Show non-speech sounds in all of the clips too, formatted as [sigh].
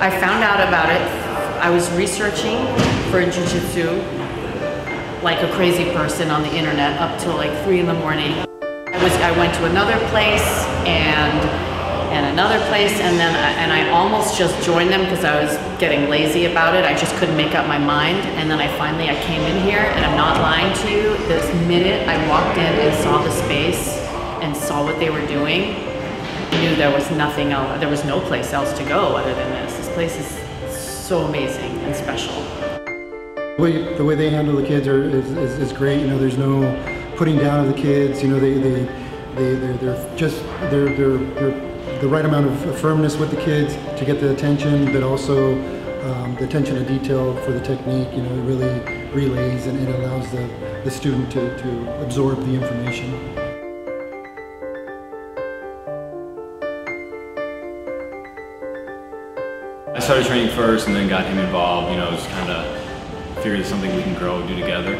I found out about it. I was researching for jujitsu like a crazy person on the internet up till like three in the morning. I was I went to another place and and another place and then I, and I almost just joined them because I was getting lazy about it. I just couldn't make up my mind and then I finally I came in here and I'm not lying to you. This minute I walked in and saw the space and saw what they were doing, I knew there was nothing else. There was no place else to go other than this. Place is so amazing and special. The way, the way they handle the kids are, is, is, is, great. You know, there's no putting down of the kids. You know, they, they, they, they're, they're just, they're, they're, they're the right amount of firmness with the kids to get the attention, but also um, the attention to detail for the technique. You know, it really relays and it allows the, the student to, to absorb the information. I started training first and then got him involved, you know, just kind of figured it's something we can grow and do together.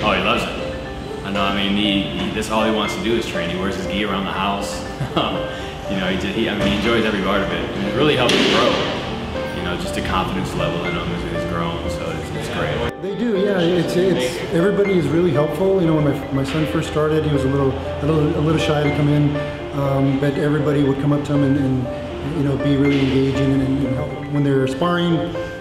Oh, he loves it. I know, I mean, he, he, that's all he wants to do is train. He wears his gi around the house. [laughs] you know, he, just, he, I mean, he enjoys every part of it. And it really helps him grow. You know, just the confidence level in him has, grown, so it's, it's great. They do, yeah. It's, it's, everybody is really helpful. You know, when my, my son first started, he was a little, a little, a little shy to come in, um, but everybody would come up to him and, and you know, be really engaging and, and help. When they're sparring,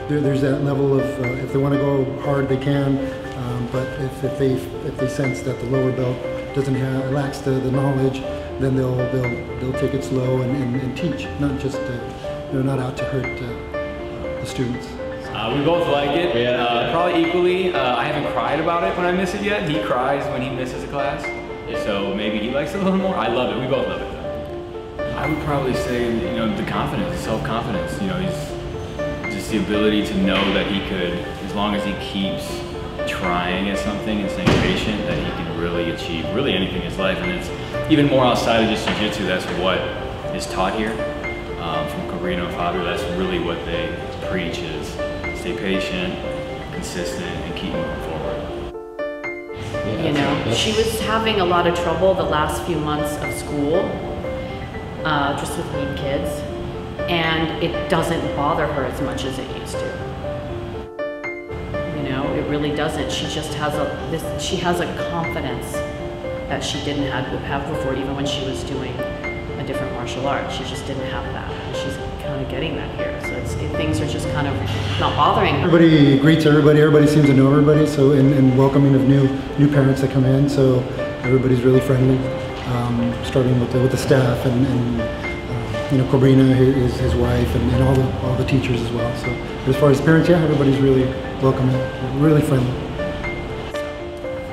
there, there's that level of uh, if they want to go hard, they can. Um, but if, if they if they sense that the lower belt doesn't have lacks the, the knowledge, then they'll they'll they'll take it slow and, and, and teach, not just uh, they're not out to hurt uh, the students. Uh, we both like it, yeah, uh, probably equally. Uh, I haven't cried about it when I miss it yet. He cries when he misses a class, so maybe he likes it a little more. I love it. We both love it. I would probably say, you know, the confidence, self-confidence. You know, he's just the ability to know that he could, as long as he keeps trying at something and staying patient, that he can really achieve really anything in his life. And it's even more outside of just jiu-jitsu, that's what is taught here. Um, from Cobrinha and Fabio, that's really what they preach is stay patient, consistent, and keep moving forward. You know, she was having a lot of trouble the last few months of school uh, just with weak kids, and it doesn't bother her as much as it used to. You know, it really doesn't. She just has a this. She has a confidence that she didn't have have before, even when she was doing a different martial art. She just didn't have that, and she's kind of getting that here. So it, things are just kind of not bothering her. Everybody greets everybody. Everybody seems to know everybody. So and, and welcoming of new new parents that come in. So everybody's really friendly um, starting with the, with the staff and, and uh, you know Cobrinha, his, his wife, and, and, all the all the teachers as well. So as far as parents, yeah, everybody's really welcoming, really friendly.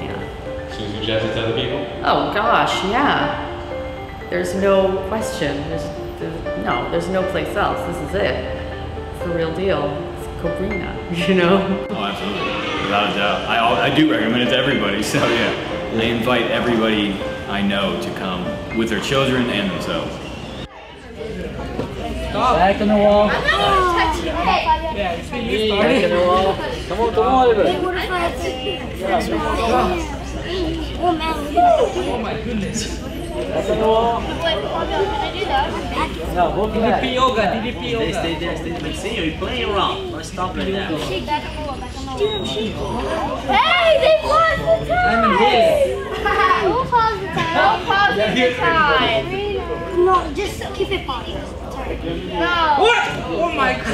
Yeah. So you suggest it to other people? Oh gosh, yeah. There's no question. There's, there's no, there's no place else. This is it. It's the real deal. It's Cobrinha, [laughs] you know. Oh, absolutely, without a doubt. I I do recommend it to everybody. [laughs] So yeah. I invite everybody I know to come with their children and themselves. Back in the wall. I'm not touching Yeah, it's Back in the wall. Come on, come on, Oliver. Oh. Oh, my goodness. Back in the wall. Wait, can I do that? No, hold DDP yoga, DDP yoga. Stay, stay there, stay there. See, you're playing around. Don't stop right now. Shake back and forth, back and forth. Hey, they paused the time! I'm in here. Don't pause the. Don't pause the time. No, just keep it paused. No. What? Oh my god.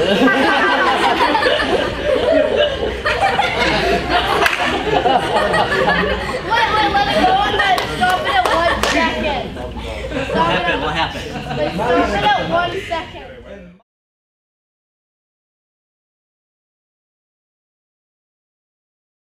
wait, wait, let it go and then stop it at one second. Stop what happened? What happened? Stop it at one second.